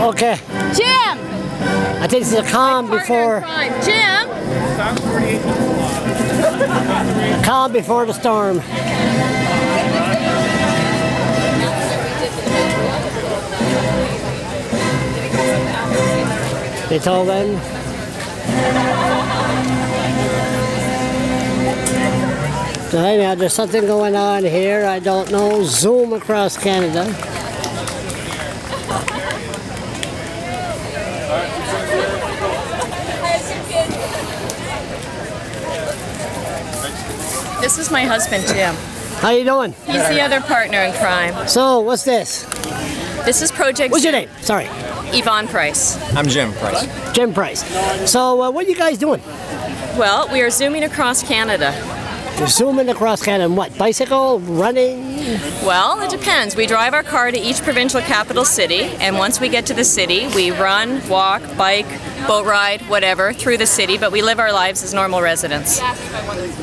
Okay. Jim! I think it's a calm before. Jim! calm before the storm. Beethoven. So anyhow, there's something going on here. I don't know. Zoom across Canada. This is my husband, Jim. How you doing? He's the other partner in crime. So what's this? This is Project What's your name? Sorry, Yvonne Price. I'm Jim Price. Jim Price. So uh, what are you guys doing? Well, we are zooming across Canada. You're zooming across Canada. What? Bicycle? Running? Well, it depends. We drive our car to each provincial capital city, and once we get to the city, we run, walk, bike, boat ride, whatever, through the city, but we live our lives as normal residents.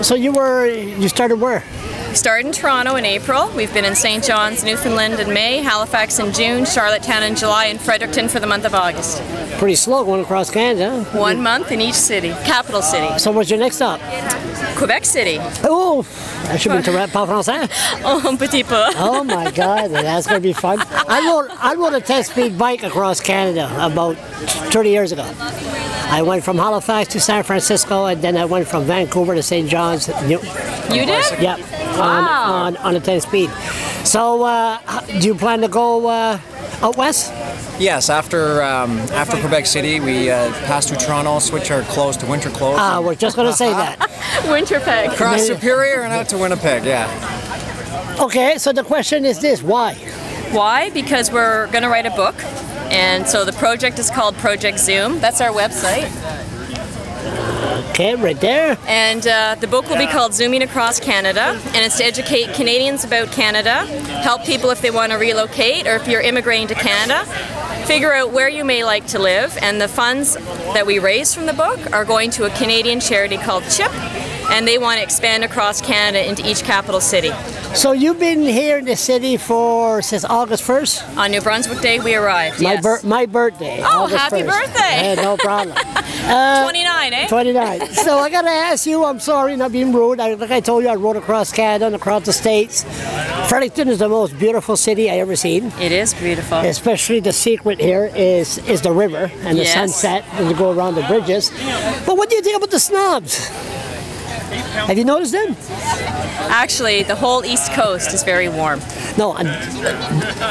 So you were you started where? We started in Toronto in April. We've been in St. John's, Newfoundland in May, Halifax in June, Charlottetown in July, and Fredericton for the month of August. Pretty slow going across Canada. One month in each city, capital city. So what's your next stop? Quebec City. Oh, I should be to pas français. Oh, un petit peu. Oh my God, that's gonna be fun. I rode I rode a 10-speed bike across Canada about 30 years ago. I went from Halifax to San Francisco, and then I went from Vancouver to St. John's. New- You did? Yep, Wow. on, on, on a 10-speed. So, uh, do you plan to go uh, out west? Yes, after um, after Quebec City, we uh, pass through Toronto, switch our clothes to winter clothes. Ah, we're just gonna say that. Winterpeg. Across Superior and out to Winnipeg, yeah. Okay, so the question is this: Why? Why? Because we're going to write a book. And so the project is called Project Zoom. That's our website. Okay, right there. And uh, the book will be called Zooming Across Canada. And it's to educate Canadians about Canada, help people if they want to relocate or if you're immigrating to Canada, figure out where you may like to live. And the funds that we raise from the book are going to a Canadian charity called CHIP. And they want to expand across Canada into each capital city. So you've been here in the city for since August 1st? On New Brunswick Day, we arrived. My, yes. bir- my birthday. Oh, August happy 1st. birthday. Yeah, no problem. 29, eh? 29. so I gotta ask you, I'm sorry, not being rude. I, like I told you, I rode across Canada and across the States. Fredericton is the most beautiful city I ever seen. It is beautiful. Especially the secret here is is the river and the Yes. sunset and you go around the bridges. But what do you think about the snobs? Have you noticed them? Actually, the whole East Coast is very warm. No, and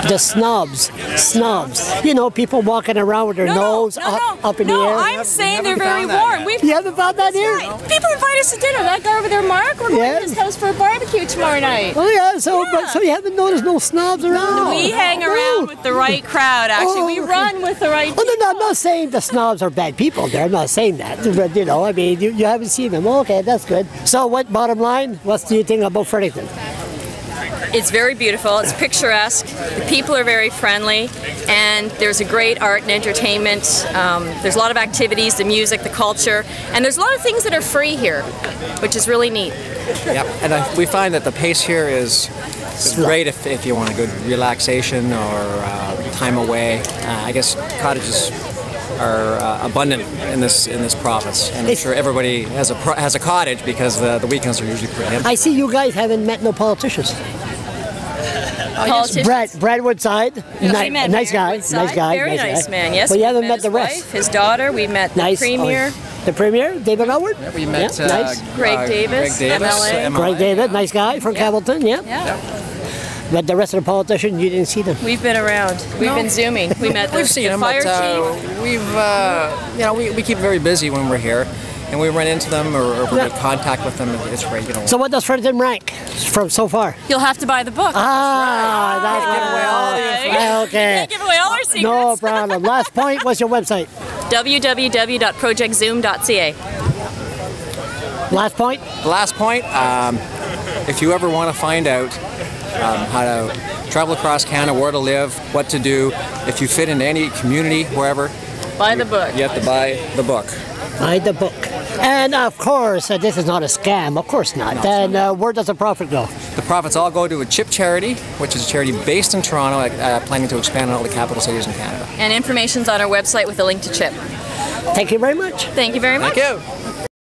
the snobs, snobs. You know, people walking around with their nose up, up in no, the air. No, I'm saying they're very warm. We've you haven't found that here? people invite us to dinner. That guy over there, Mark, we're going Yeah. to his house for a barbecue tomorrow night. Oh yeah, so Yeah. but so you haven't noticed no snobs around? We hang around with the right crowd. Actually, Oh, we run with the right. Oh no, no, I'm not saying the snobs are bad people. There, I'm not saying that. But you know, I mean, you, you haven't seen them. Okay, that's good. So, what bottom line? What do you think about Fredericton? It's very beautiful. It's picturesque. The people are very friendly, and there's a great art and entertainment. Um, there's a lot of activities, the music, the culture, and there's a lot of things that are free here, which is really neat. Yep. And I, we find that the pace here is, is great if, if you want a good relaxation or uh, time away. Uh, I guess cottages are uh, abundant in this in this province, and I'm It's- sure everybody has a pro- has a cottage because the, the weekends are usually pretty empty. I see you guys haven't met no politicians. Politicians. Brad, Brad Woodside, Yes, ni- we met nice guy, Woodside. nice guy, very nice, guy. man. Yes, but you we haven't met his the rest. wife, his daughter. We met the Nice. Oh, premier, the premier, David Alward. we met Yeah, uh, nice. Greg uh, Davis, Greg Davis, MLA. MLA. Greg David, nice guy from Campbellton. Yeah. Yeah, But the rest of the politicians, you didn't see them. we've been around. We've been zooming. We met the, We've seen the them, fire but uh, chief. we've uh, you know we, we keep very busy when we're here, and we run into them or, or we Yeah. in contact with them. It's great, you know. So, what does Fredericton rank from so far? You'll have to buy the book. Ah, that's Give away all the Right. Okay. Can't give away all our secrets. No problem. Last point. What's your website? www.projectzoom.ca. Last point. Last point, um, if you ever want to find out um, how to travel across Canada, where to live, what to do, if you fit into any community, wherever, Buy the book. you have to buy the book. Buy the book. And of course, uh, this is not a scam. Of course not. Then uh, where does the profit go? The profits all go to a CHIP charity, which is a charity based in Toronto, uh, planning to expand in all the capital cities in Canada. And information's on our website with a link to CHIP. Thank you very much. Thank you very much. Thank you.